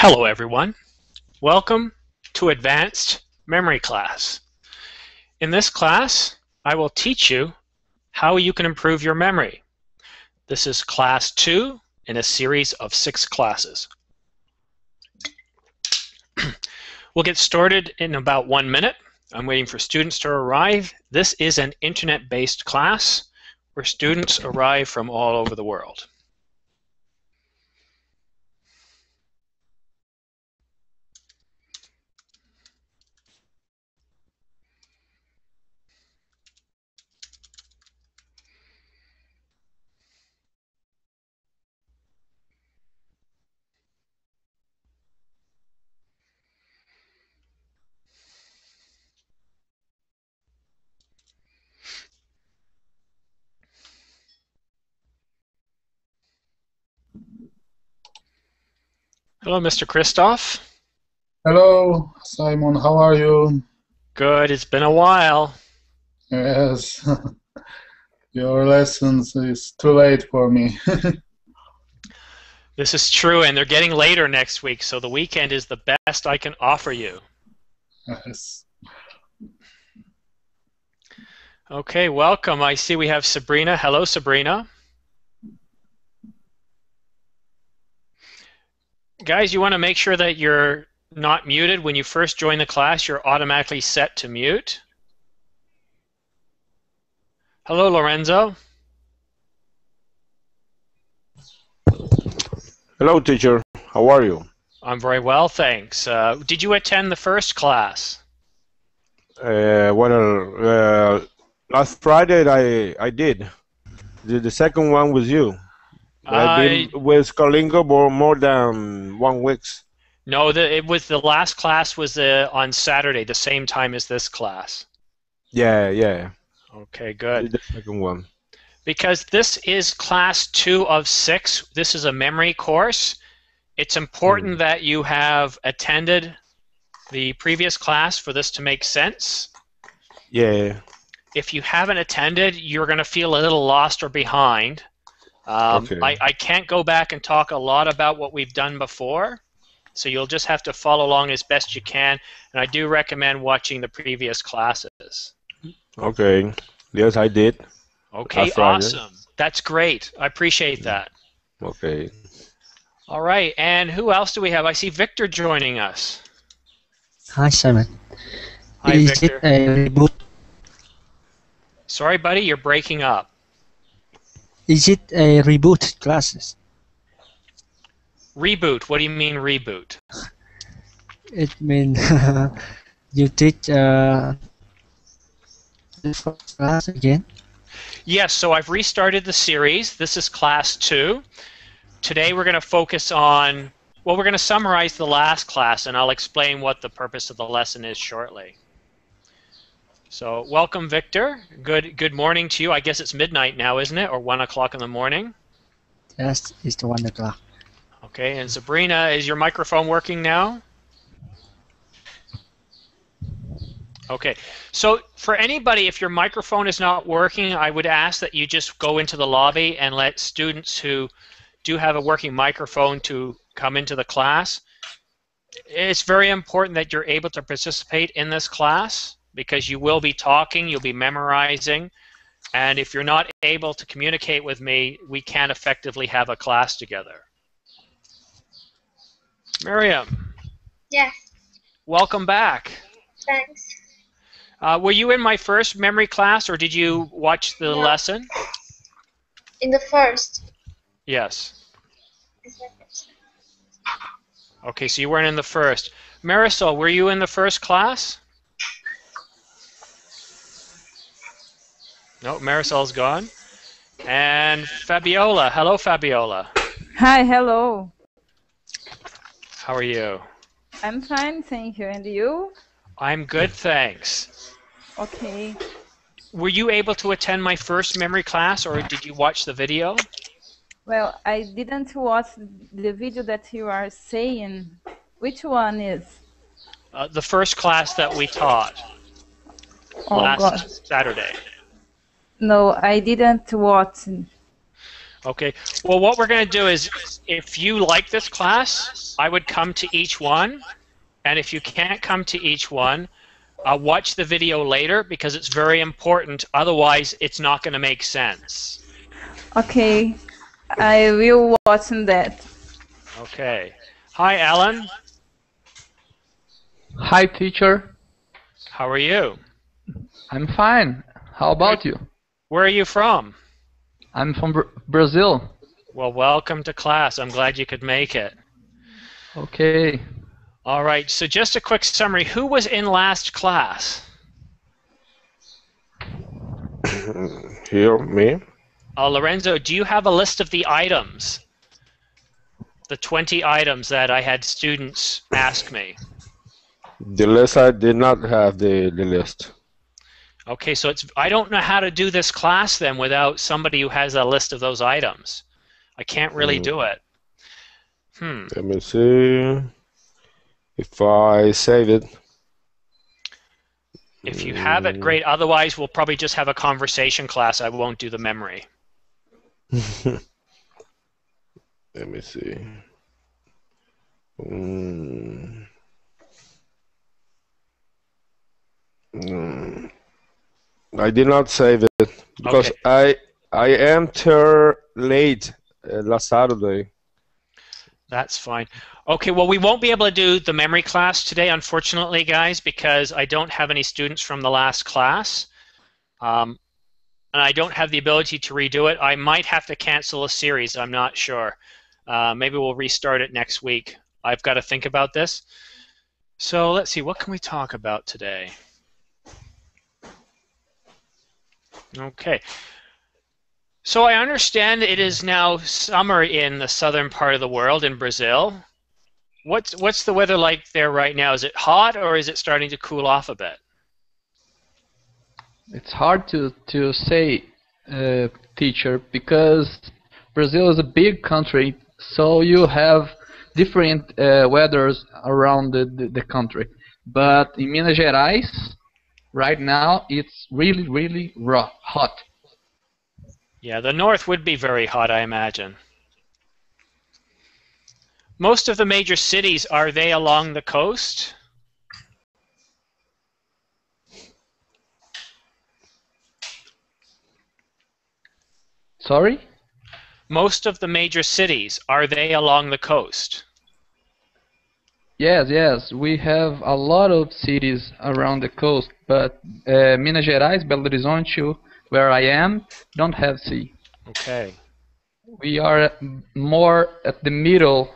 Hello everyone. Welcome to Advanced Memory class. In this class, I will teach you how you can improve your memory. This is class 2 in a series of six classes. we'll get started in about one minute. I'm waiting for students to arrive. This is an internet-based class where students arrive from all over the world. Hello, Mr. Christoph. Hello, Simon. How are you? Good. It's been a while. Yes. Your lessons is too late for me. this is true, and they're getting later next week, so the weekend is the best I can offer you. Yes. Okay, welcome. I see we have Sabrina. Hello, Sabrina. Guys, you want to make sure that you're not muted. When you first join the class, you're automatically set to mute. Hello, Lorenzo. Hello, teacher. How are you? I'm very well, thanks. Uh, did you attend the first class? Uh, well, uh, last Friday I I did. The, the second one was you. I've been with Colingo for more than one weeks. No, the, it was the last class was uh, on Saturday, the same time as this class. Yeah, yeah. Okay, good. The second one. Because this is class two of six. This is a memory course. It's important mm. that you have attended the previous class for this to make sense. Yeah. If you haven't attended, you're going to feel a little lost or behind. Um, okay. I, I can't go back and talk a lot about what we've done before, so you'll just have to follow along as best you can. And I do recommend watching the previous classes. Okay. Yes, I did. Okay, awesome. That's great. I appreciate that. Okay. All right, and who else do we have? I see Victor joining us. Hi, Simon. Hi, Is Victor. it a reboot? Sorry, buddy, you're breaking up. Is it a reboot classes? Reboot. What do you mean reboot? It means you teach uh, the first class again. Yes. So I've restarted the series. This is class two. Today we're going to focus on. Well, we're going to summarize the last class, and I'll explain what the purpose of the lesson is shortly. So welcome, Victor. Good good morning to you. I guess it's midnight now, isn't it, or one o'clock in the morning? Yes, it's one o'clock. Okay, and Sabrina, is your microphone working now? Okay, so for anybody, if your microphone is not working, I would ask that you just go into the lobby and let students who do have a working microphone to come into the class. It's very important that you're able to participate in this class because you will be talking, you'll be memorizing, and if you're not able to communicate with me, we can't effectively have a class together. Miriam. Yes. Welcome back. Thanks. Uh, were you in my first memory class, or did you watch the no. lesson? In the first. Yes. Okay, so you weren't in the first. Marisol, were you in the first class? No, Marisol's gone. And Fabiola. Hello, Fabiola. Hi, hello. How are you? I'm fine, thank you. And you? I'm good, thanks. Okay. Were you able to attend my first memory class, or did you watch the video? Well, I didn't watch the video that you are saying. Which one is? Uh, the first class that we taught oh, last God. Saturday. No, I didn't watch. Okay. Well, what we're going to do is, if you like this class, I would come to each one, and if you can't come to each one, uh, watch the video later because it's very important. Otherwise, it's not going to make sense. Okay, I will watch that. Okay. Hi, Alan. Hi, teacher. How are you? I'm fine. How about you? Where are you from? I'm from Br- Brazil. Well, welcome to class. I'm glad you could make it. Okay. All right. So, just a quick summary. Who was in last class? Here, me. Uh, Lorenzo, do you have a list of the items? The 20 items that I had students ask me. The list I did not have the, the list. Okay, so it's I don't know how to do this class then without somebody who has a list of those items. I can't really Mm. do it. Hmm. Let me see. If I save it. If you have it, great. Otherwise, we'll probably just have a conversation class. I won't do the memory. Let me see. Mm. Mm. I did not save it because Okay. I I entered late uh, last Saturday. That's fine. Okay, well, we won't be able to do the memory class today, unfortunately, guys, because I don't have any students from the last class. Um, and I don't have the ability to redo it. I might have to cancel a series. I'm not sure. Uh, maybe we'll restart it next week. I've got to think about this. So let's see, what can we talk about today? Okay. So I understand it is now summer in the southern part of the world in Brazil. What's what's the weather like there right now? Is it hot or is it starting to cool off a bit? It's hard to to say, uh, teacher, because Brazil is a big country, so you have different uh, weathers around the, the, the country. But in Minas Gerais, right now it's really really raw, hot. Yeah, the north would be very hot, I imagine. Most of the major cities are they along the coast? Sorry. Most of the major cities are they along the coast? Yes, yes, we have a lot of cities around the coast, but uh, Minas Gerais, Belo Horizonte, where I am, don't have sea. Okay. We are more at the middle,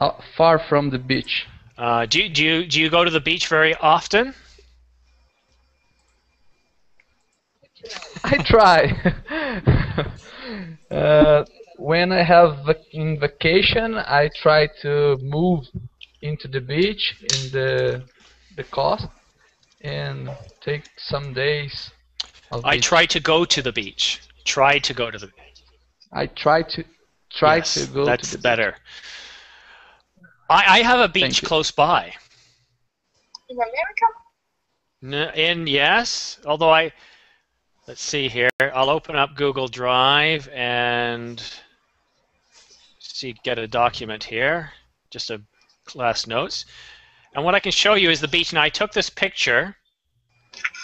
uh, far from the beach. Uh, do, you- do, you, do you go to the beach very often? I try. uh, when I have vac- in vacation, I try to move into the beach in the the coast and take some days. Of I try to go to the beach. Try to go to the beach. I try to try Yes, to go That's to the better. I, I have a beach close by. In America? N- In yes, although I let's see here. I'll open up Google Drive and see get a document here, just a class notes. And what I can show you is the beach. And I took this picture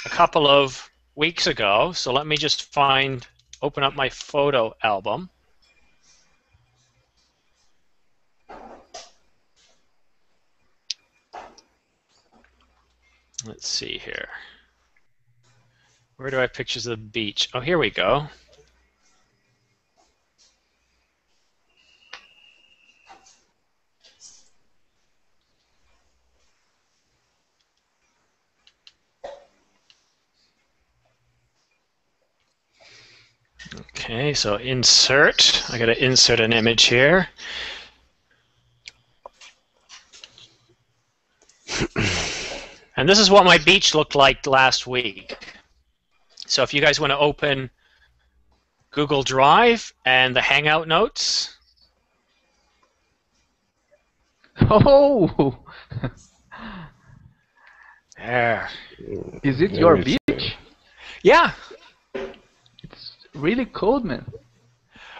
a couple of weeks ago. So let me just find, open up my photo album. Let's see here. Where do I have pictures of the beach? Oh, here we go. Okay, so insert. I got to insert an image here. And this is what my beach looked like last week. So if you guys want to open Google Drive and the Hangout notes, Oh, there. is it your beach? Yeah, It's really cold, man.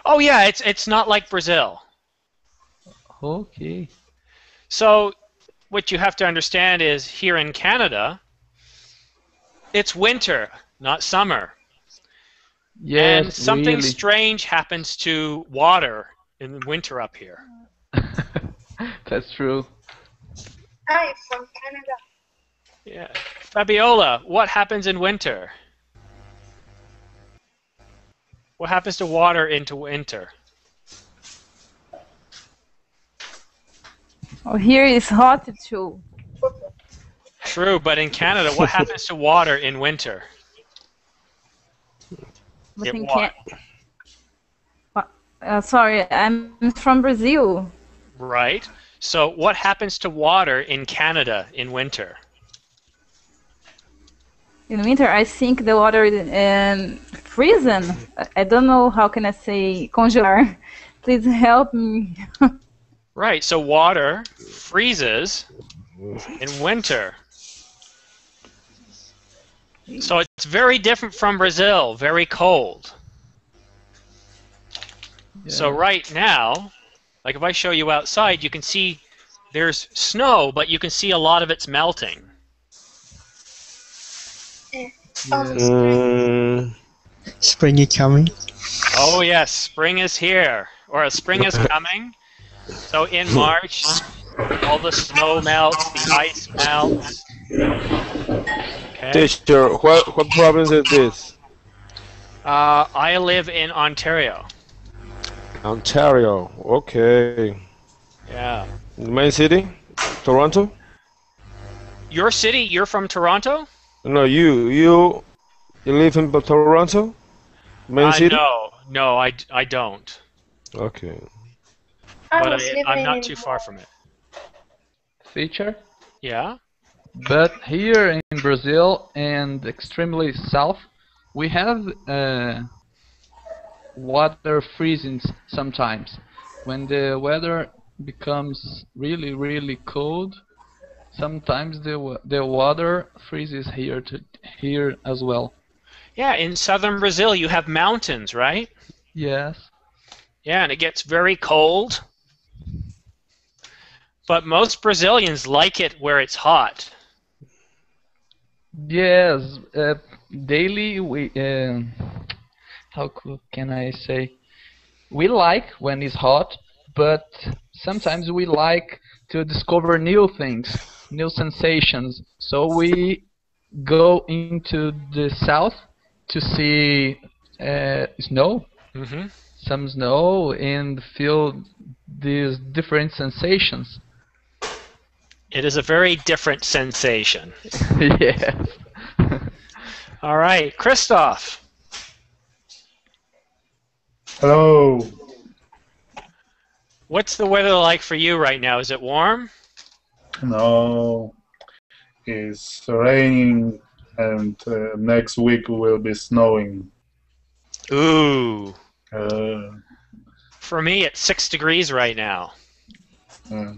Oh yeah, it's it's not like Brazil. Okay. So what you have to understand is here in Canada, it's winter, not summer. Yes, and something really. strange happens to water in the winter up here. That's true. I'm from Canada. Yeah. Fabiola, what happens in winter? What happens to water into winter? Oh, here is hot too. True, but in Canada, what happens to water in winter? But It in what? Uh, sorry, I'm from Brazil. Right. So what happens to water in Canada in winter? In winter, I think the water um, freezing. I- I don't know how can I say congelar. Please help me. Right. So water freezes in winter. So it's very different from Brazil, very cold. So right now, like if I show you outside, you can see there's snow, but you can see a lot of it's melting. Um, Mm, Spring is coming. Oh yes, spring is here, or spring is coming. So in March, all the snow melts, the ice melts. Okay. teacher, what what province is this? Uh, I live in Ontario. Ontario. Okay. Yeah. The main city, Toronto. Your city? You're from Toronto? No, you you you live in Toronto, main Uh, city. no, no, I, I don't. Okay. But was I, I'm not too far from it. Feature. Yeah. But here in Brazil and extremely south, we have uh, water freezing sometimes. When the weather becomes really, really cold, sometimes the the water freezes here to here as well. Yeah, in southern Brazil, you have mountains, right? Yes. Yeah, and it gets very cold. But most Brazilians like it where it's hot. Yes. Uh, daily we um how can I say? We like when it's hot, but sometimes we like to discover new things, new sensations. So we go into the south to see uh, snow, hmm some snow, and feel these different sensations. It is a very different sensation. yes. All right, Christoph. Hello. What's the weather like for you right now? Is it warm? No, it's raining, and uh, next week will be snowing. Ooh. Uh, For me, it's six degrees right now. uh,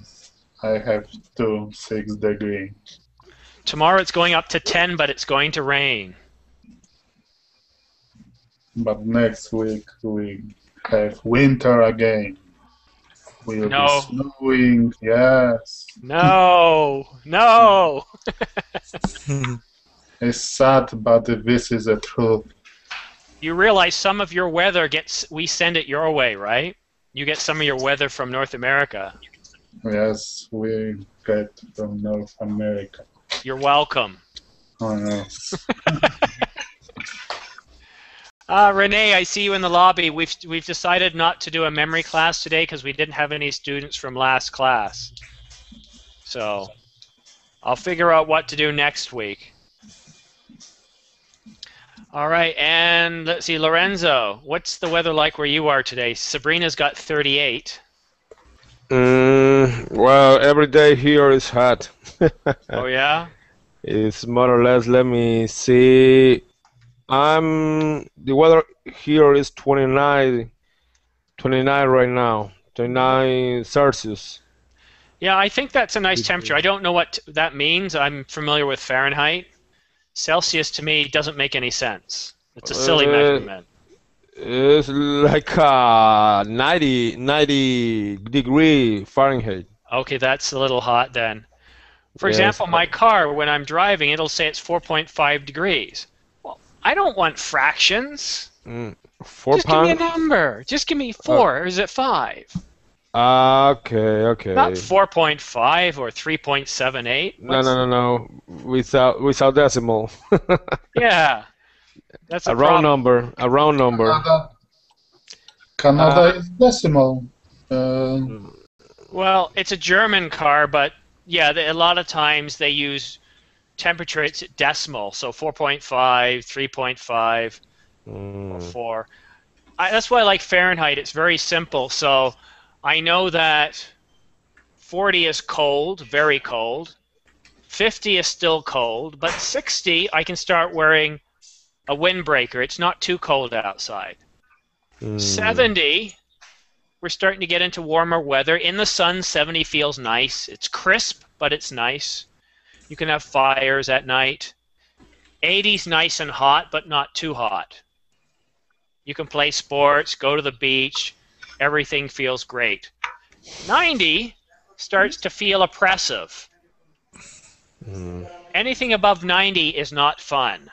I have to six degree. Tomorrow it's going up to 10, but it's going to rain. But next week we have winter again. We'll No. be snowing. Yes, No, no. it's sad, but this is the truth. You realize some of your weather gets, we send it your way, right? You get some of your weather from North America. Yes, we get from North America. You're welcome. Oh no. Uh, Renee, I see you in the lobby. We've we've decided not to do a memory class today because we didn't have any students from last class. So I'll figure out what to do next week. All right, and let's see, Lorenzo, what's the weather like where you are today? Sabrina's got 38. Mm, well, every day here is hot. Oh yeah. It's more or less. Let me see. I'm the weather here is 29, 29 right now. 29 Celsius. Yeah, I think that's a nice temperature. I don't know what that means. I'm familiar with Fahrenheit. Celsius to me doesn't make any sense. It's a silly Uh, measurement. It's like uh, 90, 90 degree Fahrenheit. Okay, that's a little hot then. For Yes. example, my car, when I'm driving, it'll say it's 4.5 degrees. Well, I don't want fractions. Mm. Four Just give me a number. Just give me four, or is it five? Ah, okay, okay. Not 4.5 or 3.78. No, no, no, no. Without without decimal. Yeah. That's a, a round problem. number. A round number. Canada, Canada is decimal. Uh, Well, it's a German car, but yeah, they, a lot of times they use temperature. It's decimal, so 4.5, 3.5, Mm. 4. I, that's why I like Fahrenheit. It's very simple. So I know that 40 is cold, very cold. 50 is still cold, but 60 I can start wearing a windbreaker. It's not too cold outside. Mm. 70, we're starting to get into warmer weather. In the sun, 70 feels nice. It's crisp, but it's nice. You can have fires at night. 80's nice and hot, but not too hot. You can play sports, go to the beach. Everything feels great. 90 starts to feel oppressive. Mm. Anything above 90 is not fun.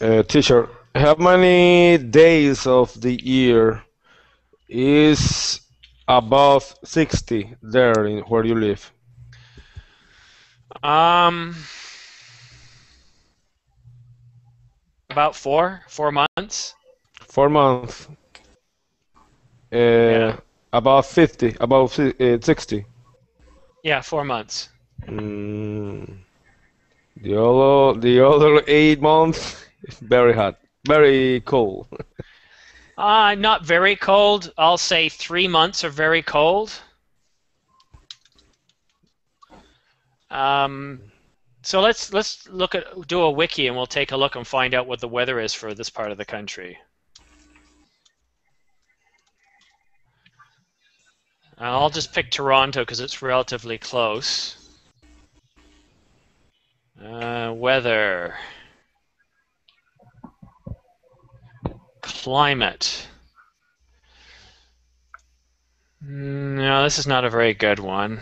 Uh, teacher, how many days of the year is above 60 there in where you live? Um, about four, four months. Four months. Uh, Yeah. About 50, about uh, 60. Yeah, four months. Mm. The other, the other eight months, very hot, very cold. Uh, not very cold. I'll say three months are very cold. Um, so let's let's look at do a wiki and we'll take a look and find out what the weather is for this part of the country. I'll just pick Toronto because it's relatively close. Uh, weather. Climate. No, this is not a very good one.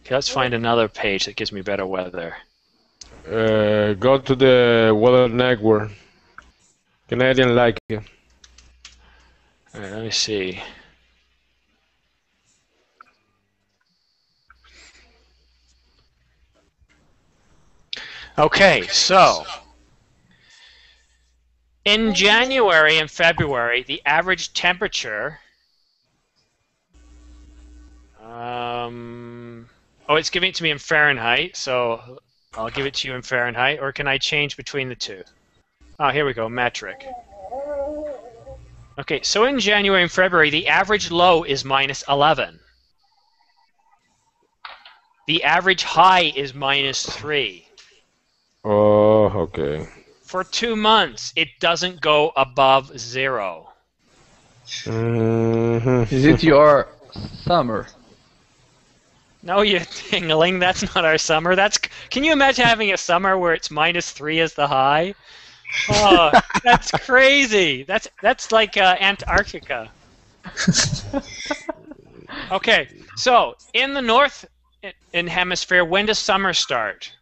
Okay, let's find another page that gives me better weather. Uh, go to the weather network. Canadian like. All right, let me see. Okay, so in January and February, the average temperature. Um, oh, it's giving it to me in Fahrenheit, so I'll give it to you in Fahrenheit, or can I change between the two? Oh, here we go, metric. Okay, so in January and February, the average low is minus 11. The average high is minus 3. Oh, okay. For two months, it doesn't go above zero. Mhm. Is it your summer? No, you tingling, that's not our summer. That's Can you imagine having a summer where it's minus 3 as the high? Oh, that's crazy. That's that's like uh, Antarctica. Okay, so in the north in hemisphere, when does summer start?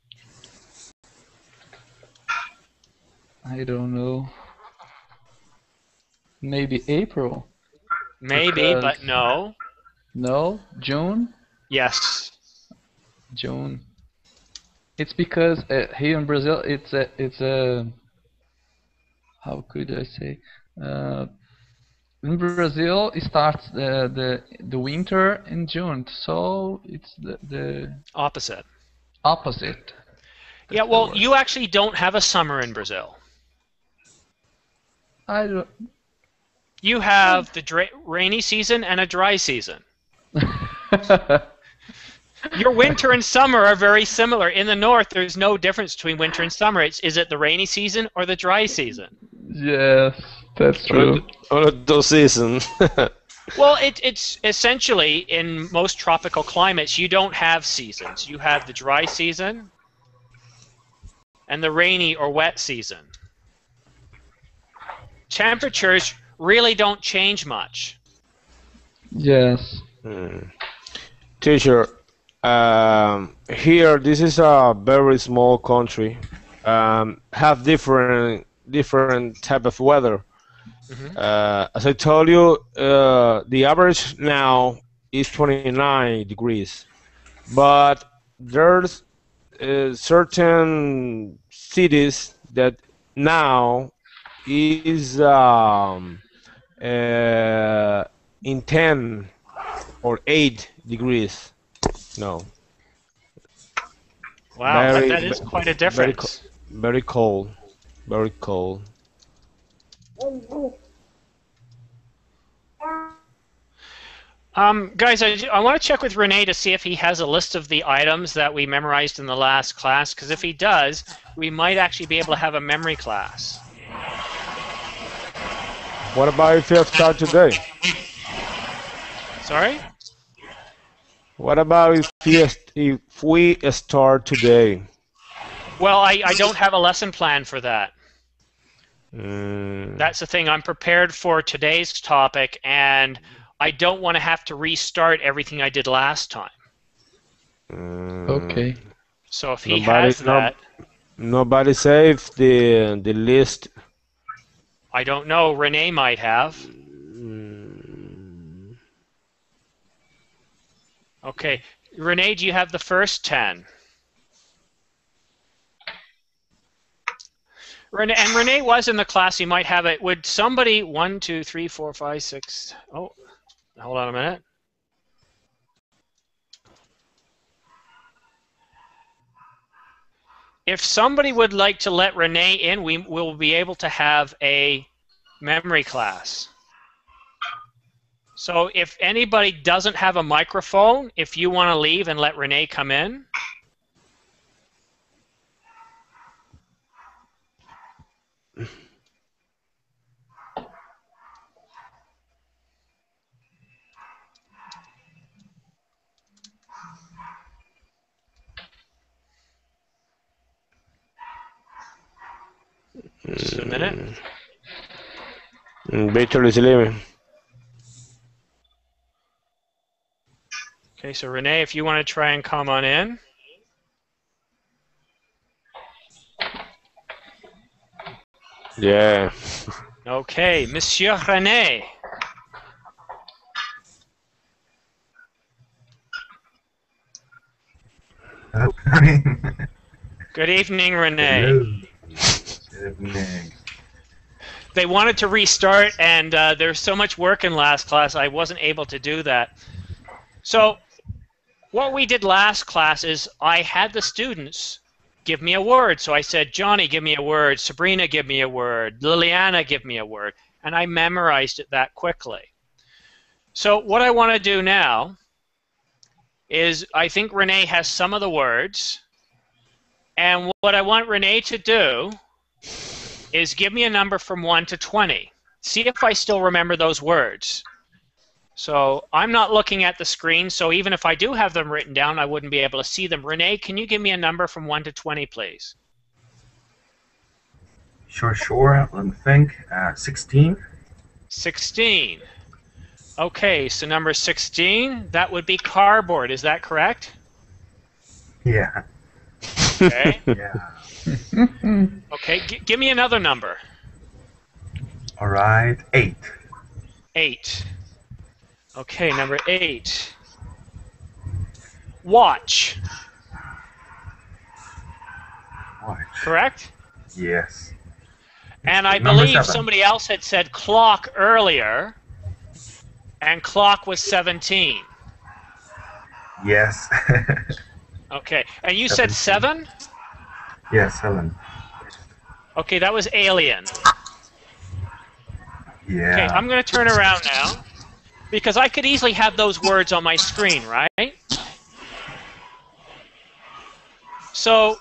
I don't know. Maybe April? Maybe, Because- but no. No? June? Yes. June. It's because uh, here in Brazil, it's a, it's a, how could I say? Uh, in Brazil, it starts the, the the winter in June, so it's the, the Opposite. opposite. Yeah, well, you actually don't have a summer in Brazil. I don't. You have the dra- rainy season and a dry season. Your winter and summer are very similar. In the north, there's no difference between winter and summer. It's is it the rainy season or the dry season? yes, that's true. On a those seasons. Well, it, it's essentially in most tropical climates, you don't have seasons. You have the dry season and the rainy or wet season. Temperatures really don't change much. Yes. Hmm. Teacher, um, here this is a very small country. Um, have different different type of weather. Mhm. Uh, as I told you, uh, the average now is 29 degrees, but there's uh, certain cities that now is um, uh, in 10 or 8 degrees. No, Wow, Very- that, is quite a difference. very cold, very cold. Um, guys, I, I want to check with Renee to see if he has a list of the items that we memorized in the last class, because if he does, we might actually be able to have a memory class. What about if you start today? Sorry? What about if we, if we start today? Well, I, I don't have a lesson plan for that. Mm, That's the thing. I'm prepared for today's topic, and I don't want to have to restart everything I did last time. mm, Okay. So if he Nobody- has no- that, Nobody saved the the list. I don't know. Renee might have. Okay. Renee, do you have the first 10? Renee, and Renee was in the class. You might have it. Would somebody, one, two, three, four, five, six, oh, hold on a minute. If somebody would like to let Renee in, we will be able to have a memory class. So if anybody doesn't have a microphone, if you want to leave and let Renee come in. Just a minute. mm, Víctor is leaving. Okay, so Renee, if you want to try and come on in. Yeah. Okay, Monsieur René. Good evening, Renee. They wanted to restart, and uh, there's so much work in last class, I wasn't able to do that. So, what we did last class is I had the students give me a word. So I said, Johnny, give me a word. Sabrina, give me a word. Liliana, give me a word. And I memorized it that quickly. So, what I want to do now is I think Renee has some of the words. And what I want Renee to do is give me a number from 1 to 20. See if I still remember those words. So I'm not looking at the screen, so even if I do have them written down, I wouldn't be able to see them. Renee, can you give me a number from 1 to 20, please? Sure, sure. Let me think. Uh, 16. 16. Okay, so number 16, that would be cardboard. Is that correct? Yeah. Okay. Yeah. okay, g- give me another number. All right. 8. 8. Okay, number 8. Watch, Watch. correct? Yes. And I Number believe seven. somebody else had said clock earlier, and clock was 17. Yes. Okay, and you said 7? Yes, 7. Okay, that was alien. Yeah. Okay, I'm going to turn around now because I could easily have those words on my screen, right? So,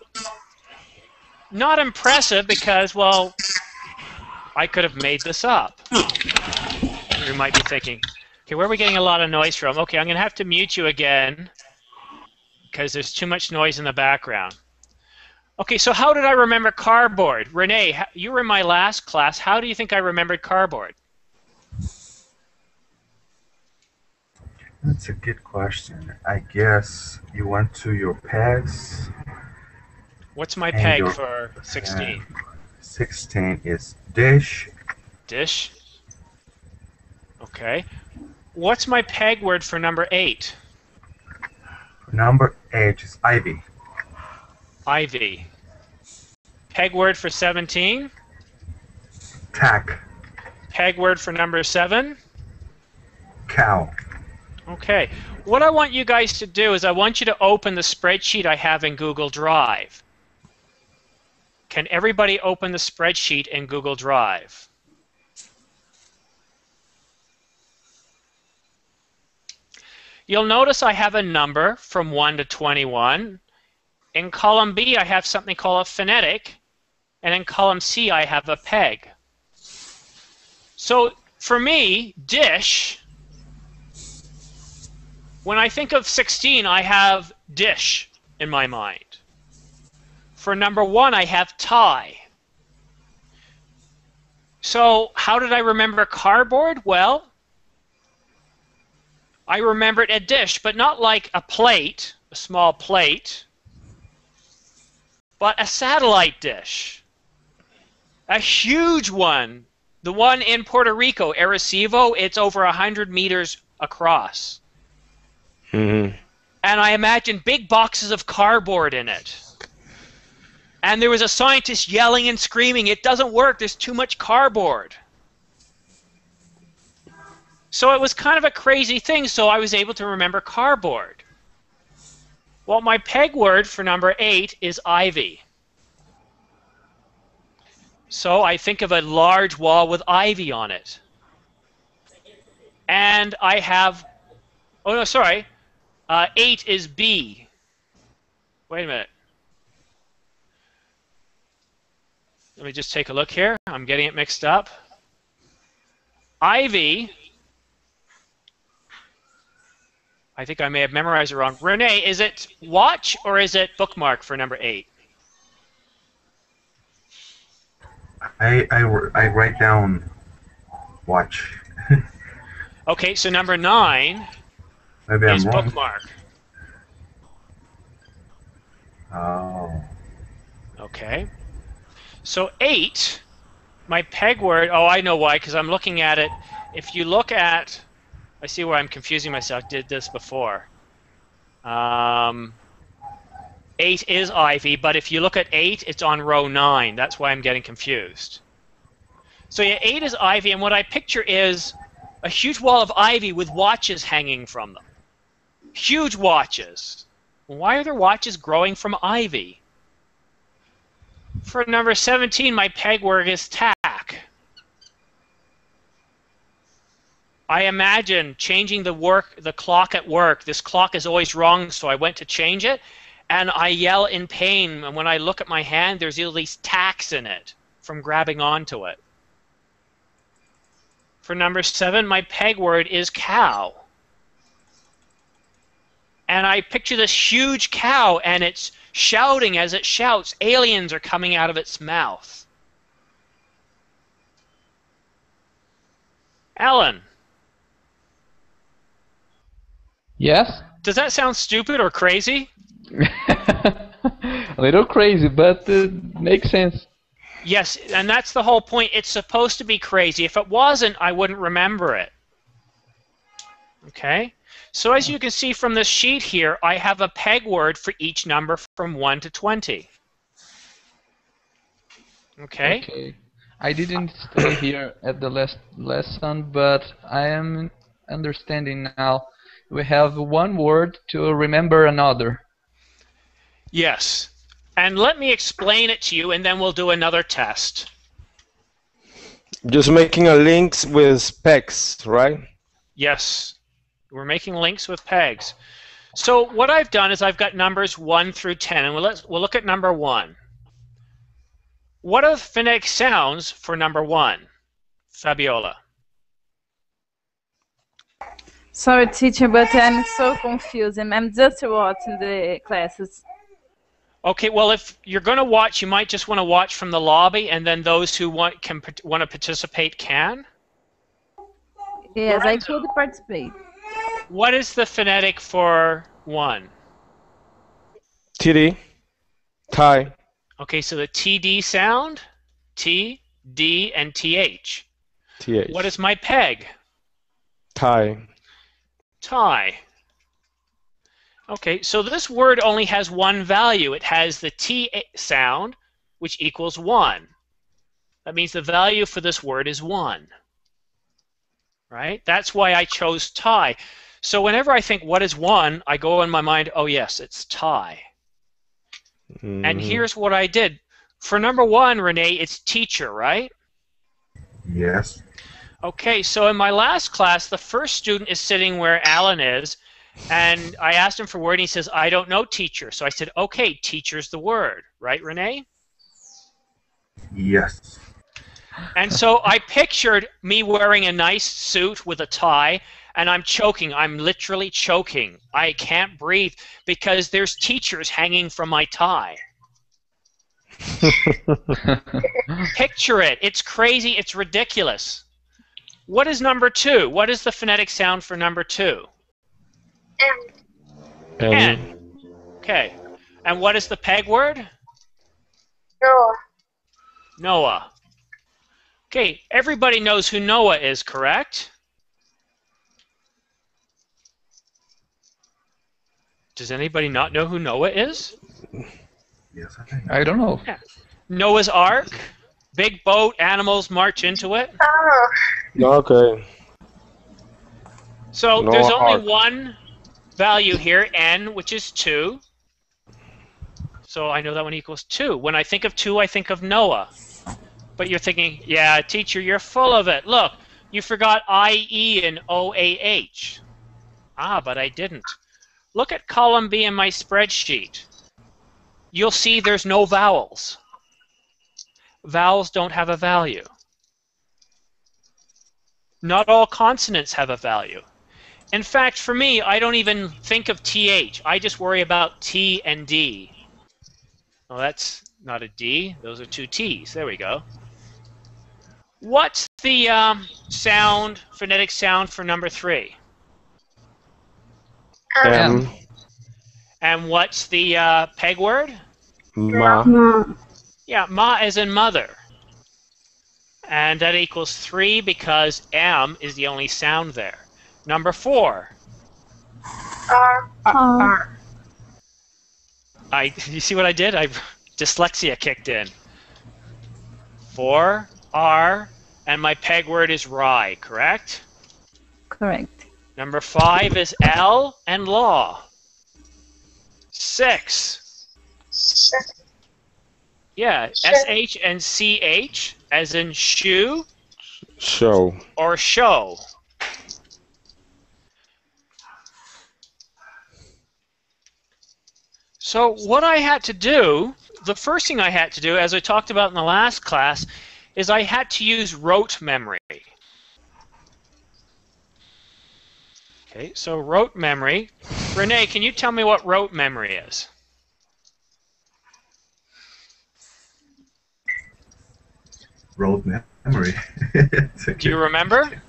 not impressive because, well, I could have made this up. You might be thinking, okay, where are we getting a lot of noise from? Okay, I'm going to have to mute you again because there's too much noise in the background. Okay, so how did I remember cardboard? Renee, you were in my last class. How do you think I remembered cardboard? That's a good question. I guess you went to your pegs. What's my peg for 16? 16 is dish. Dish. Okay. What's my peg word for number 8? Number 8 is ivy. Ivy. Peg word for 17? Tack. Peg word for number 7? Cow. Okay. What I want you guys to do is I want you to open the spreadsheet I have in Google Drive. Can everybody open the spreadsheet in Google Drive? You'll notice I have a number from 1 to 21. In column B, I have something called a phonetic. And in column C, I have a peg. So for me, dish when I think of 16, I have dish in my mind. For number one, I have tie. So, how did I remember cardboard? Well, I remembered a dish, but not like a plate, a small plate, but a satellite dish. A huge one. The one in Puerto Rico, Arecibo, it's over 100 meters across hmm and I imagine big boxes of cardboard in it. And there was a scientist yelling and screaming, It doesn't work, there's too much cardboard. So it was kind of a crazy thing, so I was able to remember cardboard. Well, my peg word for number eight is ivy. So I think of a large wall with ivy on it. And I have, oh no, sorry, uh, 8 is B. Wait a minute. Let me just take a look here. I'm getting it mixed up. Ivy. I think I may have memorized it wrong. Renee, is it watch or is it bookmark for number 8? I, I, I write down watch. Okay, so number 9 Maybe is bookmark. Oh. Okay. So 8, my peg word, oh, I know why, because I'm looking at it. If you look at, I see where I'm confusing myself, did this before. Um, 8 is Ivy, but if you look at 8, it's on row 9. That's why I'm getting confused. So yeah, 8 is Ivy, and what I picture is a huge wall of ivy with watches hanging from them. Huge watches. Why are there watches growing from ivy? For number 17, my peg word is tack. I imagine changing the work, the clock at work. This clock is always wrong, so I went to change it, and I yell in pain. And when I look at my hand, there's at least tacks in it from grabbing onto it. For number seven, my peg word is cow. And I picture this huge cow, and it's shouting as it shouts. Aliens are coming out of its mouth. Alan, Yes? does that sound stupid or crazy? a little crazy, but uh, makes sense. Yes, and that's the whole point. It's supposed to be crazy. If it wasn't, I wouldn't remember it. Okay? So as you can see from this sheet here, I have a peg word for each number from 1 to 20. Okay? Okay. I didn't stay here at the last lesson, but I am understanding now. We have one word to remember another. Yes. And let me explain it to you, and then we'll do another test. Just making a links with pegs, right? Yes. We're making links with pegs. So what I've done is I've got numbers 1 through 10, and we'll, let's, we'll look at number 1. What are the phonetic sounds for number 1? Fabiola. Sorry, teacher, but I'm so confused. I'm just watching the classes. Okay, well, if you're going to watch, you might just want to watch from the lobby, and then those who want can want to participate can. Yes, I Lorenzo. could participate. What is the phonetic for one? TD. Thai. Okay, so the TD sound, T, D, and TH. TH. What is my peg? Thai. Tie. Okay, so this word only has one value. It has the T sound, which equals 1. That means the value for this word is 1. Right? That's why I chose tie. So whenever I think what is 1, I go in my mind, oh yes, it's tie. And Mhm. here's what I did. For number 1, Renee, it's teacher, right? Yes. Okay, so in my last class, the first student is sitting where Alan is, and I asked him for a word, and he says, I don't know teacher. So I said, okay, teacher's the word, right, Renee? Yes. And so I pictured me wearing a nice suit with a tie, and I'm choking. I'm literally choking. I can't breathe because there's teachers hanging from my tie. Picture it. It's crazy. It's ridiculous. What is number two? What is the phonetic sound for number two? And N. Okay. And what is the peg word? Noah. Noah. Okay, everybody knows who Noah is, correct? Does anybody not know who Noah is? Yes, I think. I don't know. Noah's Ark, big boat, animals march into it. Oh, Okay. So Noah there's only Ark. one value here, n, which is 2. So I know that one equals 2. When I think of 2, I think of Noah. But you're thinking, yeah, teacher, you're full of it. Look, you forgot IE and OAH. Ah, but I didn't. Look at column B in my spreadsheet. You'll see there's no vowels. Vowels don't have a value. Not all consonants have a value. In fact, for me, I don't even think of TH. I just worry about T and D. Oh, that's not a D. Those are two T's. There we go. What's the um, sound, phonetic sound for number three? um, M. And what's the uh, peg word? Ma. Yeah, ma is in mother. And that equals 3 because M is the only sound there. Number 4. R. R. I you see what I did? I dyslexia kicked in. 4 R and my peg word is rye, correct? Correct. Number 5 is L and law. 6. Sh- Yeah, Sure. SH and CH as in shoe Show. or show. So what I had to do, the first thing I had to do, as I talked about in the last class, is I had to use rote memory. Okay, so rote memory. Renee, can you tell me what rote memory is? Road memory. Do you remember?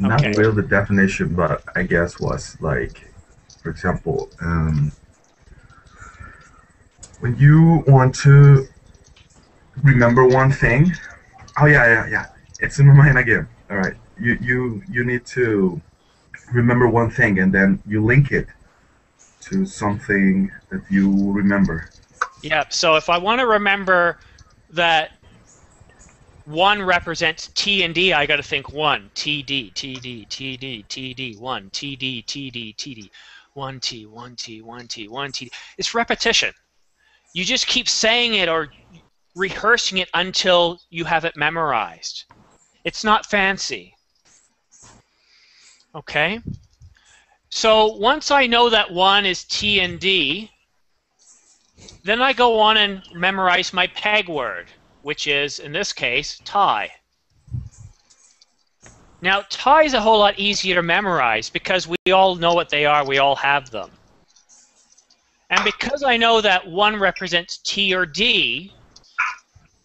Not Okay. really the definition, but I guess was like, for example, um, when you want to remember one thing. Oh yeah, yeah, yeah. It's in my mind again. All right. You you you need to remember one thing, and then you link it to something that you remember. Yeah, so if I want to remember that one represents T and D, I got to think one, TD, TD, TD, TD, one, TD, TD, TD, one T, one T, one T, one T. It's repetition. You just keep saying it or rehearsing it until you have it memorized. It's not fancy. Okay? So once I know that one is T and D, then I go on and memorize my peg word, which is, in this case, tie. Now, tie is a whole lot easier to memorize because we all know what they are, we all have them. And because I know that 1 represents T or D,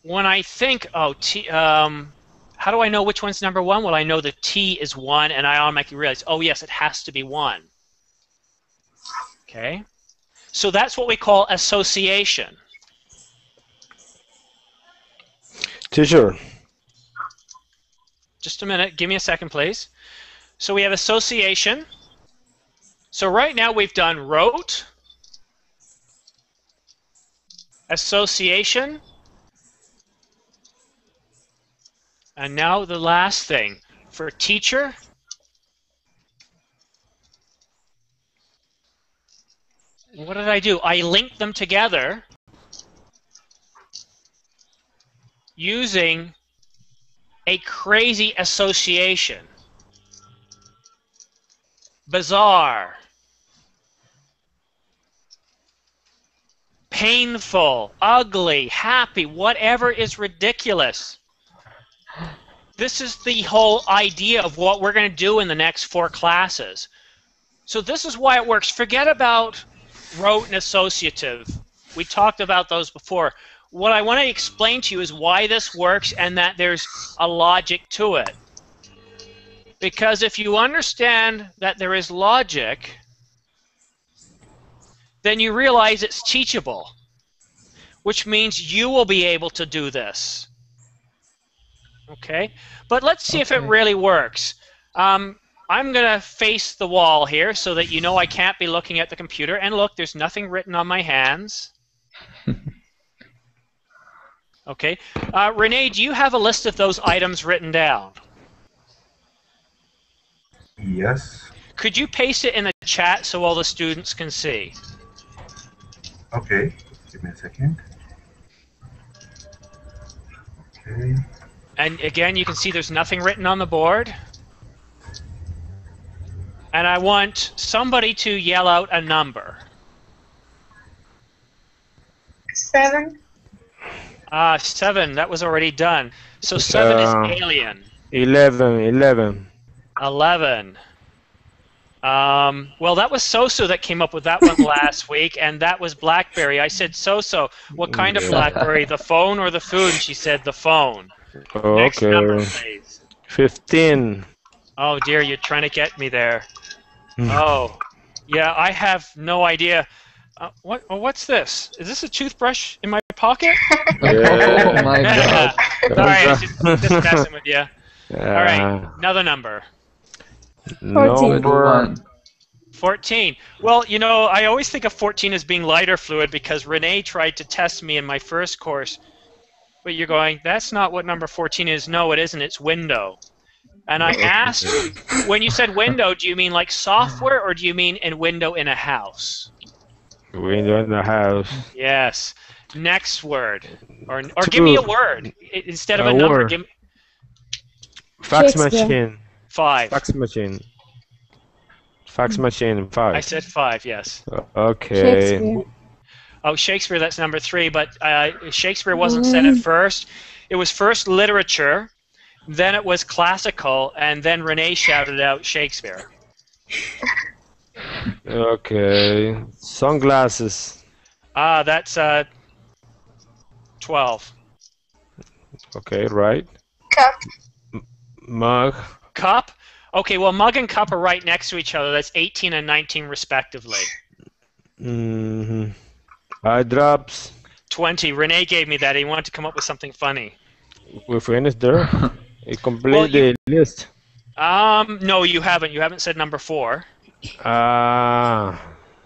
when I think, oh, T, um, how do I know which one's number 1? Well, I know the T is 1, and I automatically realize, oh, yes, it has to be 1. Okay? So that's what we call association. Teacher, Just a minute. Give me a second, please. So we have association. So right now we've done rote, association, and now the last thing for teacher. What did I do? I linked them together using a crazy association. Bizarre. Painful, ugly, happy, whatever is ridiculous. This is the whole idea of what we're going to do in the next four classes. So this is why it works. Forget about rote and associative. We talked about those before what I want to explain to you is why this works and that there's a logic to it. Because if you understand that there is logic, then you realize it's teachable, which means you will be able to do this. Okay? But let's see if it really works. Um, I'm going to face the wall here so that you know I can't be looking at the computer. And look, there's nothing written on my hands. Okay. Uh, Renee, do you have a list of those items written down? Yes. Could you paste it in the chat so all the students can see? Okay. Give me a second. Okay. And again, you can see there's nothing written on the board. And I want somebody to yell out a number. Seven. Ah, seven. That was already done. So seven Uh, is alien. 11, 11. Eleven. Um, well, that was Soso that came up with that one last week, and that was BlackBerry. I said, Soso, what kind of BlackBerry, the phone or the food? And she said, the phone. Next number, Okay. please. 15. Oh dear, you're trying to get me there. Hmm. Oh, yeah, I have no idea. Uh, what? Oh, what's this? Is this a toothbrush in my pocket? Yeah. oh my god. Sorry, I was just, just messing with you. All right, Uh, another number. number 14. Well, you know, I always think of 14 as being lighter fluid because Renee tried to test me in my first course. But you're going, that's not what number 14 is. No, it isn't. It's window. And I asked, when you said window, do you mean like software or do you mean in window in a house? window in the house. Yes. Next word. Or, or give me a word. Instead of a, A number, give me Fax machine. five. Fax machine. Fax machine five. I said five, yes. Okay. Shakespeare. Oh, Shakespeare, that's number three, but uh, Shakespeare wasn't said at first. It was first literature, then it was classical, and then Renee shouted out Shakespeare. Okay. Sunglasses. Ah, that's uh, 12. Okay, right. Cup. Mug. Cup? Okay, well, mug and cup are right next to each other. That's 18 and 19, respectively. Mm-hmm. Eye drops. 20. Renee gave me that. He wanted to come up with something funny. We finished there. Complete Well, you- the list. Um, no, you haven't. You haven't said number four. Ah.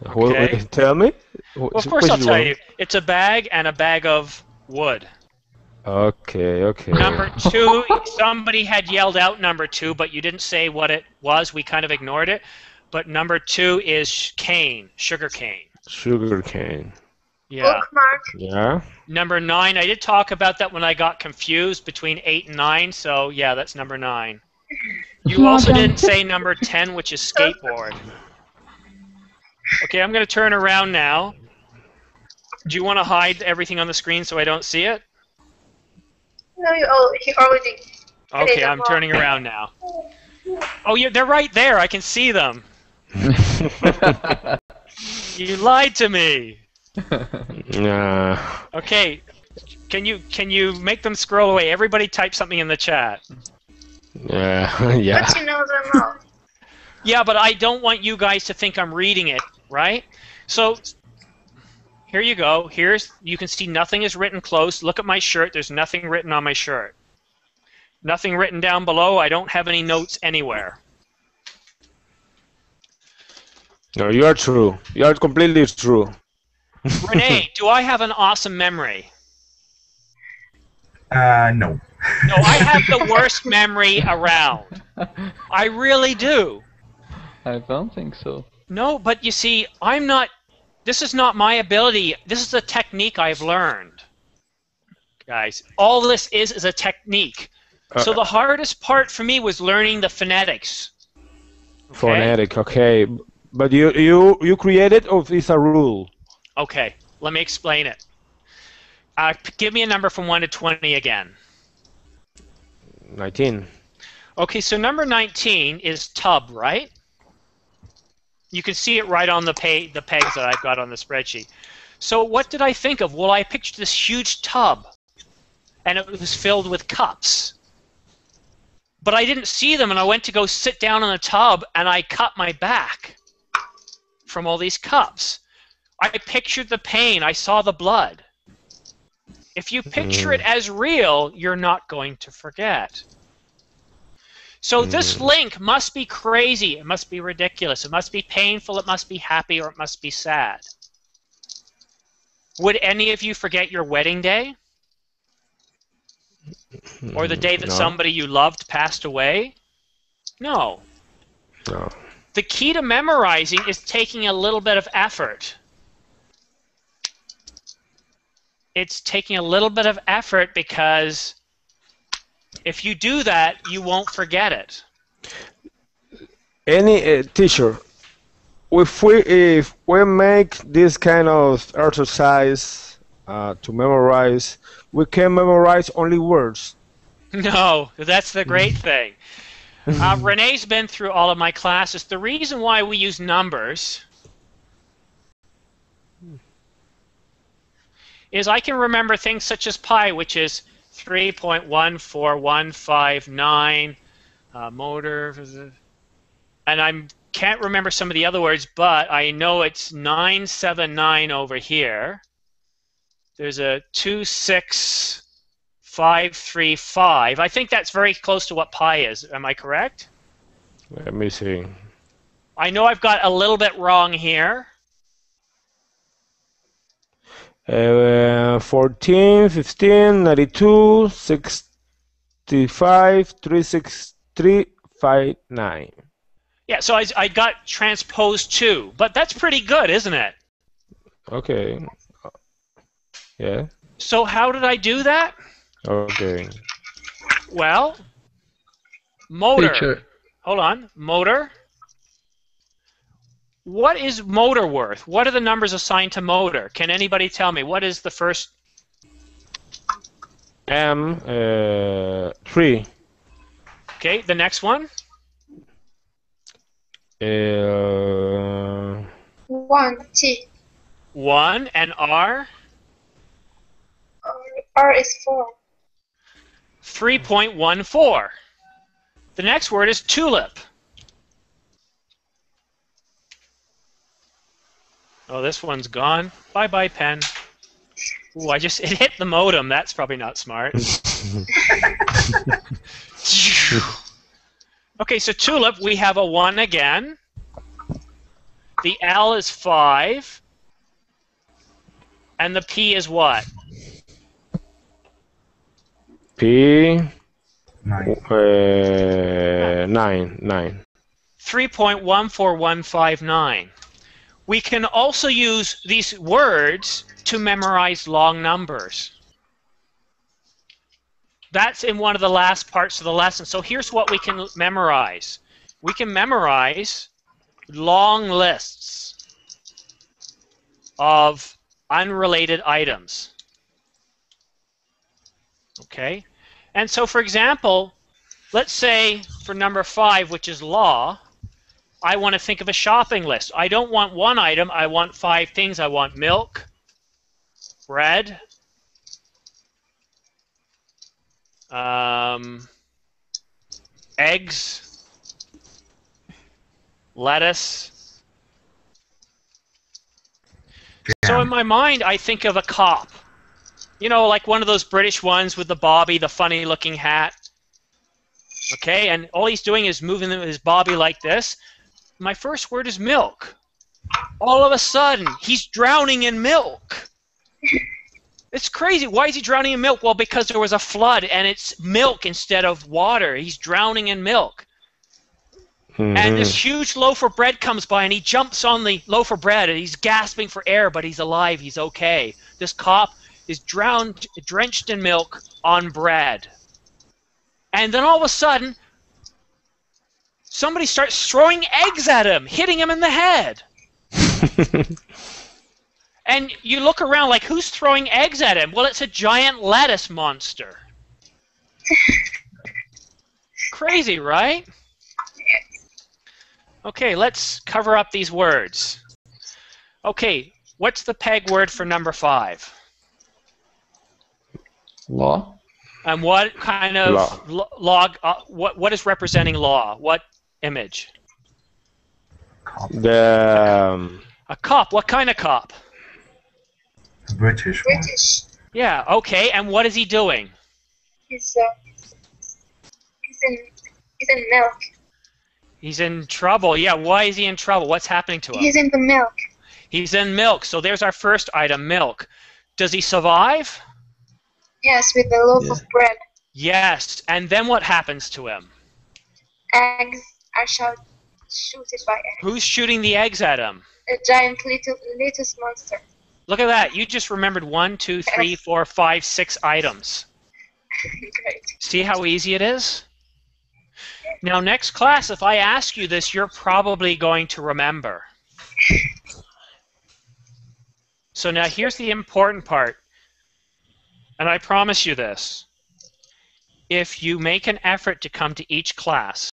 who- Okay. tell me. Well, of course, I'll tell you. It's a bag and a bag of wood. Okay, okay. Number two, somebody had yelled out number two, but you didn't say what it was. We kind of ignored it. But number two is cane, sugar cane. Sugar cane. Yeah. Bookmark. Yeah. Number nine, I did talk about that when I got confused between eight and nine. So yeah, that's number nine. You also didn't say number ten, which is skateboard. Okay, I'm going to turn around now. Do you want to hide everything on the screen so I don't see it? No, you oh, al- already. Okay, I'm turning around now. Oh, yeah, they're right there. I can see them. You lied to me. Nah. Okay. Can you can you make them scroll away? Everybody type something in the chat. Yeah. Uh, yeah. But you know them all. Yeah, but I don't want you guys to think I'm reading it, right? So here you go. Here's you can see nothing is written close. Look at my shirt. There's nothing written on my shirt. Nothing written down below. I don't have any notes anywhere. No, you are true. You are completely true. Renee, do I have an awesome memory? Uh, no. No, I have the worst memory around. I really do. I don't think so. No, but you see, I'm not. This is not my ability. This is a technique I've learned. Guys, all this is is a technique. So Uh, the hardest part for me was learning the phonetics. Okay? Phonetic, okay. But you you you created or is a rule? Okay, let me explain it. Uh, give me a number from 1 to 20 again. 19. Okay, so number 19 is tub, right? You can see it right on the, pa- the pegs that I've got on the spreadsheet. So what did I think of? Well, I pictured this huge tub, and it was filled with cups. But I didn't see them, and I went to go sit down in the tub, and I cut my back from all these cups. I pictured the pain. I saw the blood. If you picture it hmm. as real, you're not going to forget. So this hmm. link must be crazy. It must be ridiculous. It must be painful. It must be happy, or it must be sad. Would any of you forget your wedding day? Or the day that No. somebody you loved passed away? No. No. The key to memorizing is taking a little bit of effort. It's taking a little bit of effort because if you do that, you won't forget it. Any uh, teacher, if we if we make this kind of exercise uh, to memorize, we can memorize only words. No, that's the great thing. Uh, Renee's been through all of my classes. The reason why we use numbers is I can remember things such as pi, which is 3.14159, uh, motor, and I can't remember some of the other words, but I know it's 979 over here. There's a 26535. I think that's very close to what pi is. Am I correct? Let me see. I know I've got a little bit wrong here. Uh, 14, 15, 92, 65, 363, 59. Yeah, so I, I got transposed two, but that's pretty good, isn't it? Okay. Yeah. So how did I do that? Okay. Well, motor. Teacher, Hold on, motor. What is motor worth? What are the numbers assigned to motor? Can anybody tell me? What is the first? M uh, three. Okay, the next one. Uh, One, T. One and R. R, R is four. 3.14. The next word is tulip. Oh, this one's gone. Bye bye, pen. Ooh, I just it hit the modem. That's probably not smart. okay, so tulip, we have a 1 again. The L is 5. And the P is what? P Nine. uh, nine nine. 3.14159. We can also use these words to memorize long numbers. That's in one of the last parts of the lesson. So here's what we can memorize. We can memorize long lists of unrelated items. Okay? And so, for example, let's say for number five, which is law, I want to think of a shopping list. I don't want one item, I want five things. I want milk, bread, um, eggs, lettuce. So in my mind, I think of a cop. You know, like one of those British ones with the bobby, the funny looking hat. Okay, and all he's doing is moving his bobby like this. My first word is milk. All of a sudden, he's drowning in milk. It's crazy. Why is he drowning in milk? Well, because there was a flood and it's milk instead of water. He's drowning in milk. And this hmm. huge loaf of bread comes by and he jumps on the loaf of bread and he's gasping for air, but he's alive. He's okay. This cop is drowned, drenched in milk on bread. And then all of a sudden, somebody starts throwing eggs at him, hitting him in the head. and you look around like, who's throwing eggs at him? Well, it's a giant lettuce monster. Crazy, right? Okay, let's cover up these words. Okay, what's the peg word for number five? Law. And what kind of Law. lo- log? Uh, what what is representing law? What image? The um, A cop. What kind of cop? British one. British. Yeah. Okay. And what is he doing? He's uh, he's in he's in milk. He's in trouble. Yeah. Why is he in trouble? What's happening to him? He's in the milk. He's in milk. So there's our first item, milk. Does he survive? Yes, with a loaf of bread. Yes. And then what happens to him? Eggs are shoot it by Who's shooting the eggs at him? a giant little lettuce monster. Look at that. You just remembered one, two, three, four, five, six items. Great. See how easy it is? Now, next class, if I ask you this, you're probably going to remember. So now here's the important part. And I promise you this. If you make an effort to come to each class,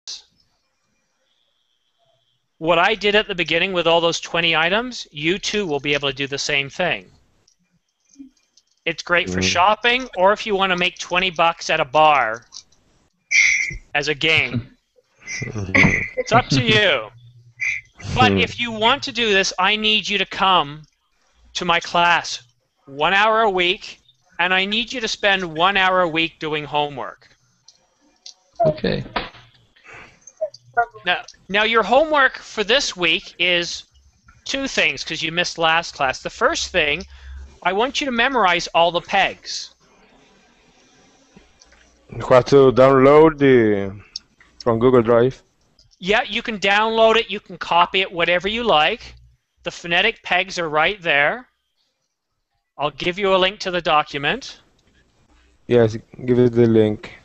what I did at the beginning with all those 20 items, you too will be able to do the same thing. It's great for shopping, or if you want to make 20 bucks at a bar as a game. It's up to you. But Hmm. if you want to do this, I need you to come to my class one hour a week, and I need you to spend one hour a week doing homework. Okay. Now, now your homework for this week is two things because you missed last class. The first thing, I want you to memorize all the pegs. you have to download the from Google Drive. Yeah, you can download it, you can copy it, whatever you like. The phonetic pegs are right there. I'll give you a link to the document. Yes, give it the link.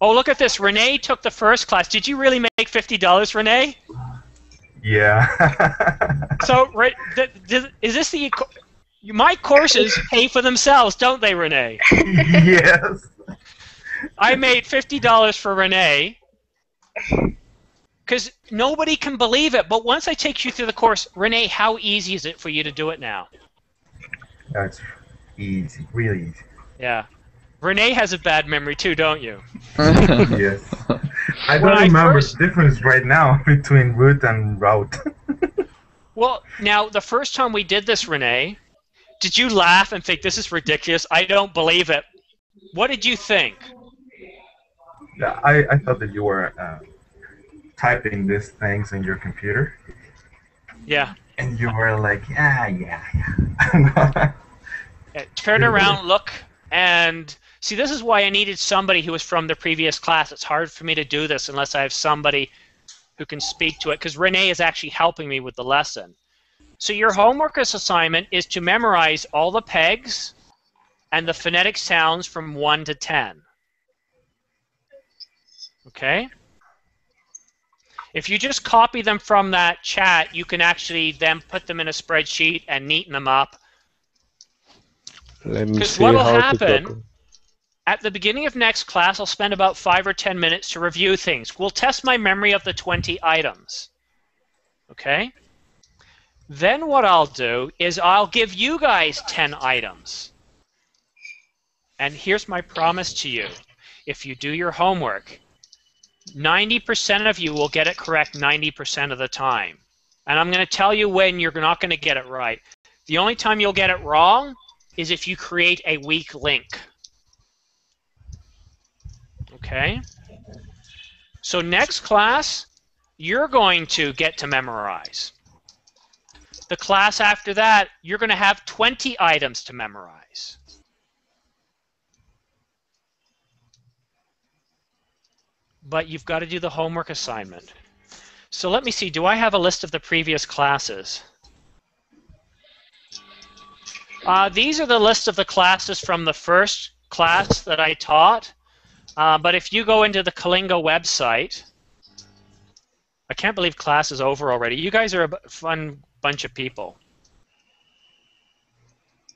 Oh, look at this. Renee took the first class. Did you really make $50, Renee? Yeah. So, Re- th- th- is this the. My courses pay for themselves, don't they, Renee? yes. I made $50 for Renee because nobody can believe it. But once I take you through the course, Renee, how easy is it for you to do it now? That's easy, really easy. Yeah. Renee has a bad memory too, don't you? Yes. I don't I remember first- the difference right now between root and route. Well, now, the first time we did this, Renee, did you laugh and think this is ridiculous? I don't believe it. What did you think? Yeah, I, I thought that you were uh, typing these things in your computer, Yeah. and you were like, yeah, yeah, yeah. Turn around, look, and see, this is why I needed somebody who was from the previous class. It's hard for me to do this unless I have somebody who can speak to it, because Renee is actually helping me with the lesson. So your homework assignment is to memorize all the pegs and the phonetic sounds from 1 to 10. Okay? If you just copy them from that chat, you can actually then put them in a spreadsheet and neaten them up Let me see what'll how happen- to At the beginning of next class, I'll spend about five or ten minutes to review things. We'll test my memory of the 20 items. Okay? Then what I'll do is I'll give you guys 10 items. And here's my promise to you. If you do your homework, 90% of you will get it correct 90% of the time. And I'm going to tell you when you're not going to get it right. The only time you'll get it wrong is if you create a weak link. Okay? So next class, you're going to get to memorize. The class after that, you're going to have 20 items to memorize. But you've got to do the homework assignment. So let me see, do I have a list of the previous classes? Uh, these are the list of the classes from the first class that I taught. Uh, but if you go into the Colingo website, I can't believe class is over already. You guys are a fun bunch of people.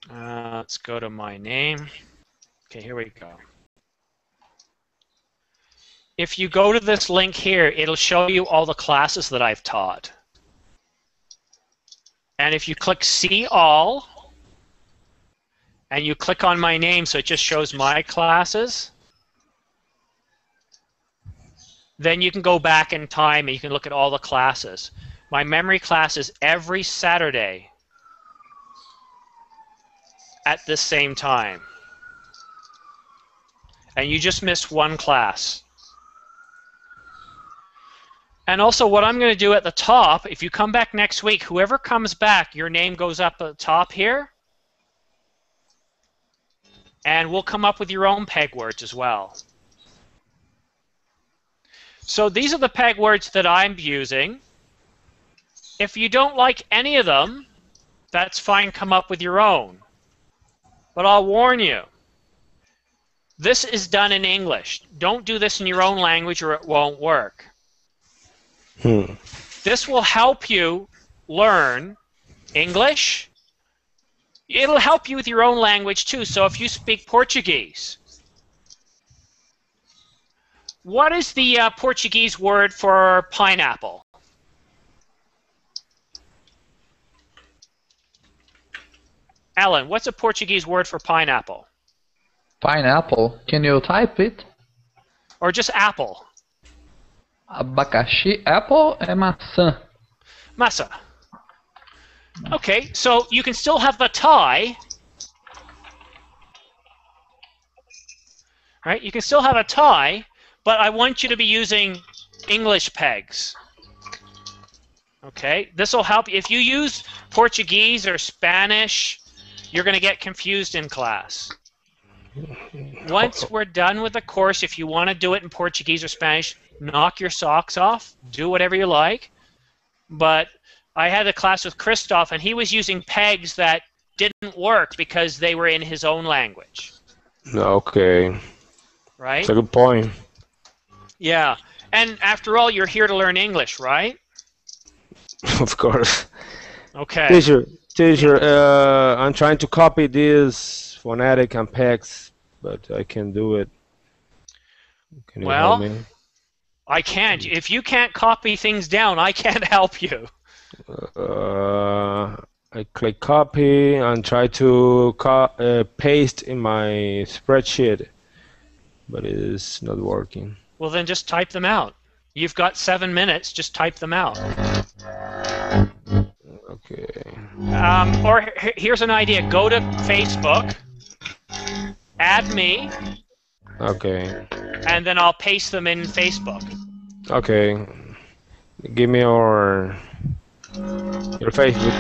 Uh, let's go to my name. Okay, here we go. If you go to this link here, it'll show you all the classes that I've taught. And if you click See All, and you click on my name so it just shows my classes, then you can go back in time and you can look at all the classes. My memory class is every Saturday at the same time. And you just missed one class. And also what I'm going to do at the top, if you come back next week, whoever comes back, your name goes up at the top here. And we'll come up with your own peg words as well. So these are the peg words that I'm using. If you don't like any of them, that's fine, come up with your own. But I'll warn you, this is done in English. Don't do this in your own language or it won't work. Hmm. This will help you learn English. It'll help you with your own language too. So if you speak Portuguese, what is the uh, Portuguese word for pineapple? Alan, what's a Portuguese word for pineapple? Pineapple. Can you type it? Or just apple? Abacaxi, apple é maçã. Massa. Okay, so you can still have the tie. Right? You can still have a tie, but I want you to be using English pegs. Okay, this will help. If you use Portuguese or Spanish, you're going to get confused in class. Once we're done with the course, if you want to do it in Portuguese or Spanish, knock your socks off, do whatever you like. But I had a class with Christoph, and he was using pegs that didn't work because they were in his own language. Okay. Right? That's a good point. Yeah. And after all, you're here to learn English, right? of course. Okay. Teacher, teacher, uh, I'm trying to copy this phonetic and pegs, but I can't do it. Can you Well, help me? I can't. If you can't copy things down, I can't help you. Uh, I click copy and try to co uh, paste in my spreadsheet, but it is not working. Well, then just type them out. You've got seven minutes. Just type them out. Okay. Um, or h- here's an idea. Go to Facebook, add me, Okay. and then I'll paste them in Facebook. Okay. Give me your your Facebook.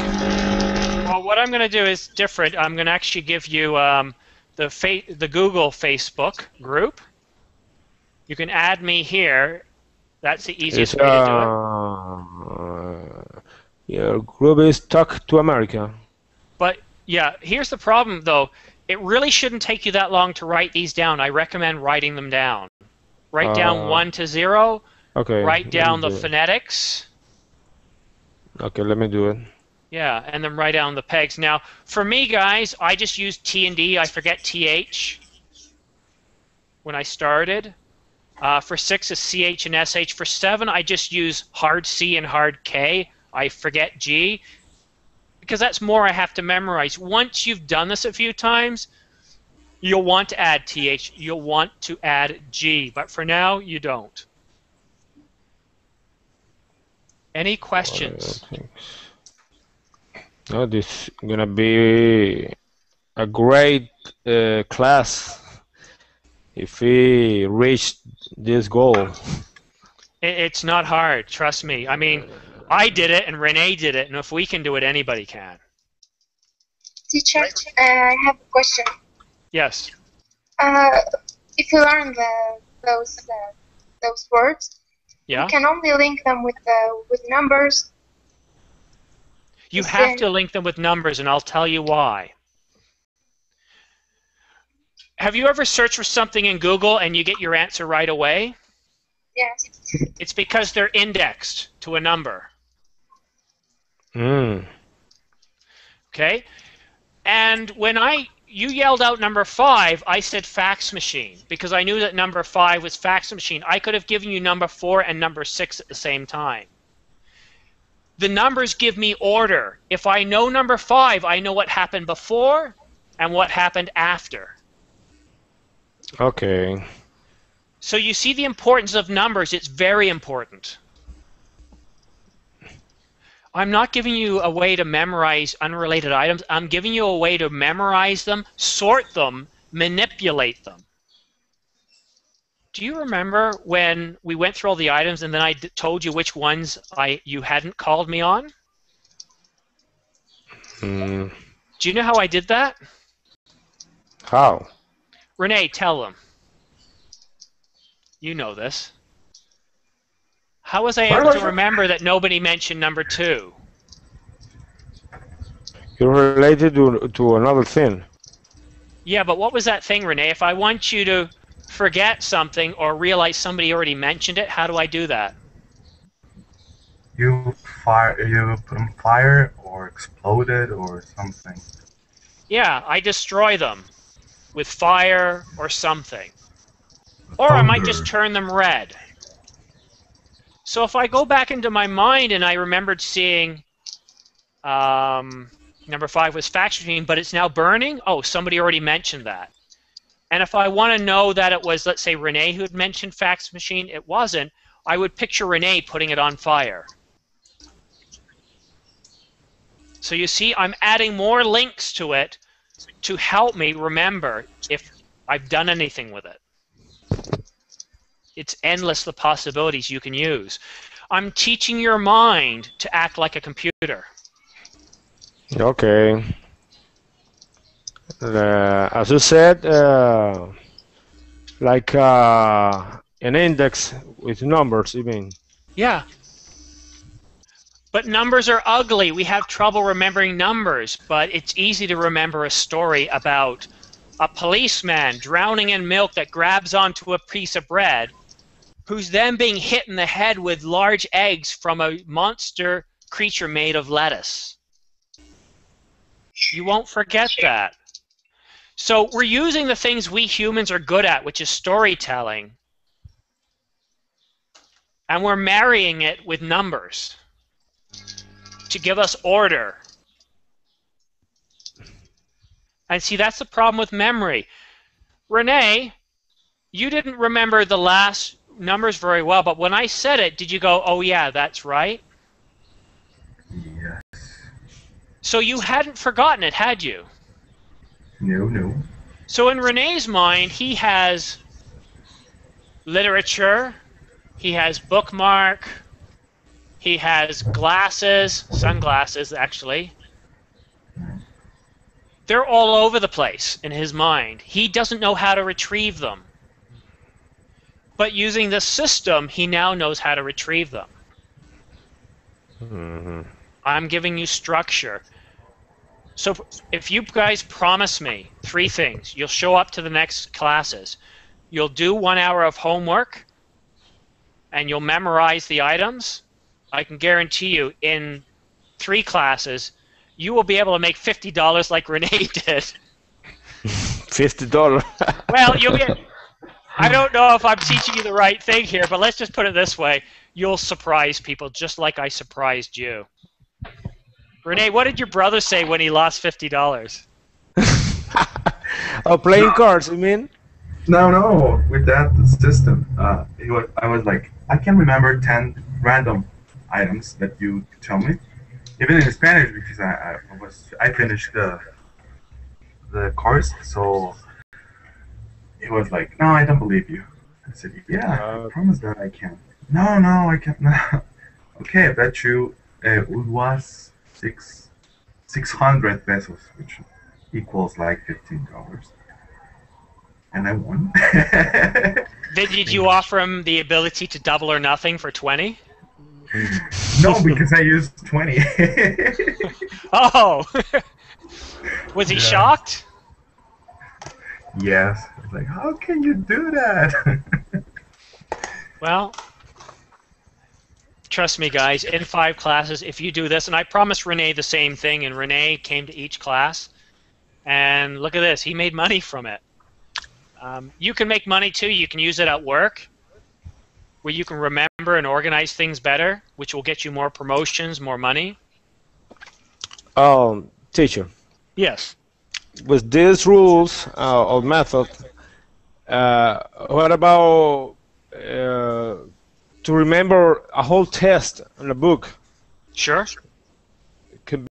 Well, what I'm going to do is different. I'm going to actually give you um, the fa- the Google Facebook group. You can add me here. That's the easiest It's, way to do it. uh, your group is Talk to America. But yeah, here's the problem though. It really shouldn't take you that long to write these down. I recommend writing them down. Write down Uh, one to zero. Okay. Write down the do phonetics. Okay, let me do it. Yeah, and then write down the pegs. Now, for me, guys, I just use T and D. I forget TH. when I started. Uh, for six is CH and SH. For seven, I just use hard C and hard K. I forget G because that's more I have to memorize. Once you've done this a few times, you'll want to add TH, you'll want to add G, but for now, you don't. Any questions? Oh, this is gonna be a great uh, class if we reach this goal. It's not hard, trust me. I mean, I did it and Renee did it, and if we can do it, anybody can. Teacher, uh, I have a question. Yes. Uh, if you learn the, those uh, those words, Yeah. you can only link them with uh, with numbers. You Is have there- to link them with numbers, and I'll tell you why. Have you ever searched for something in Google and you get your answer right away? Yes. It's because they're indexed to a number. Mm. Okay? And when I you yelled out number five, I said fax machine because I knew that number five was fax machine. I could have given you number four and number six at the same time. The numbers give me order. If I know number five, I know what happened before and what happened after. Okay. So you see the importance of numbers. It's very important. I'm not giving you a way to memorize unrelated items. I'm giving you a way to memorize them, sort them, manipulate them. Do you remember when we went through all the items and then I d- told you which ones I you hadn't called me on? Mm. Do you know how I did that? How? Renee, tell them. You know this. How was I Where able to remember that nobody mentioned number two? You're related to to another thing. Yeah, but what was that thing, Renee? If I want you to forget something or realize somebody already mentioned it, how do I do that? You fire, you put them fire or exploded or something. Yeah, I destroy them with fire or something. Or I might just turn them red. So if I go back into my mind and I remembered seeing um, number five was fax machine, but it's now burning, oh, somebody already mentioned that. And if I want to know that it was, let's say, Renee who had mentioned fax machine, it wasn't, I would picture Renee putting it on fire. So you see, I'm adding more links to it to help me remember if I've done anything with it. It's endless the possibilities you can use. I'm teaching your mind to act like a computer. Okay. Uh, as you said, uh, like uh, an index with numbers, you mean? Yeah. But numbers are ugly. We have trouble remembering numbers, but it's easy to remember a story about a policeman drowning in milk that grabs onto a piece of bread, who's then being hit in the head with large eggs from a monster creature made of lettuce. You won't forget that. So we're using the things we humans are good at, which is storytelling, and we're marrying it with numbers to give us order. And see, that's the problem with memory. Renee, you didn't remember the last numbers very well, but when I said it, did you go, oh, yeah, that's right? Yes. So you hadn't forgotten it, had you? No, no. So in Renee's mind, he has literature, he has bookmark, he has glasses, sunglasses actually. They're all over the place in his mind. He doesn't know how to retrieve them. But using this system, he now knows how to retrieve them. hmm I'm giving you structure. So if you guys promise me three things, you'll show up to the next classes. You'll do one hour of homework and you'll memorize the items. I can guarantee you in three classes, you will be able to make $50 like Renee did. Fifty dollar. Well, you'll be I don't know if I'm teaching you the right thing here, but let's just put it this way: you'll surprise people just like I surprised you. Renee, what did your brother say when he lost fifty dollars? oh, playing cards, you mean? No, no. With that system, uh, it was, I was like, I can remember ten random items that you tell me, even in Spanish because I, I was I finished the the course, so it was like, no, I don't believe you. I said, yeah, Uh, I promise that I can. No, no, I can't. No. okay, I bet you uh, it was six six hundred pesos, which equals like fifteen dollars, and I won. Did, did you offer him the ability to double or nothing for twenty? No, because I used twenty. Oh, was he Yeah. shocked? yes. Like, how can you do that? Well, trust me, guys. In five classes, if you do this, and I promised Renee the same thing, and Renee came to each class, and look at this, he made money from it. Um, you can make money too. You can use it at work, where you can remember and organize things better, which will get you more promotions, more money. Um, teacher, Yes. with these rules uh, or method, uh, what about uh, to remember a whole test in a book? Sure.